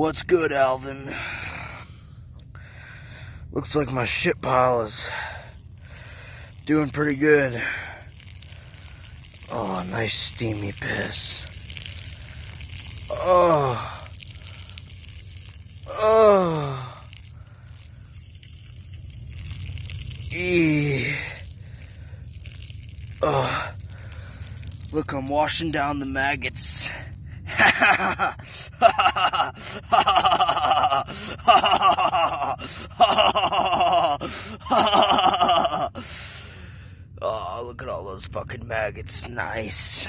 what's good, Alvin? Looks like my shit pile is doing pretty good. Oh, nice steamy piss. Oh. Oh. Eee. Oh. Look, I'm washing down the maggots. oh, look at all those fucking maggots. Nice.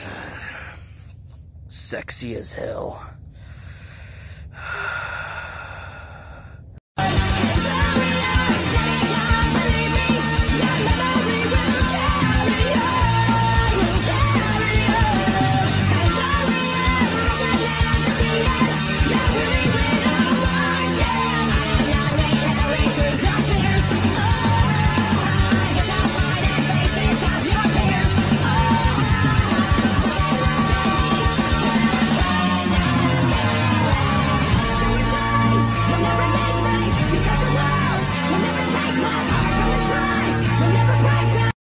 Sexy as hell.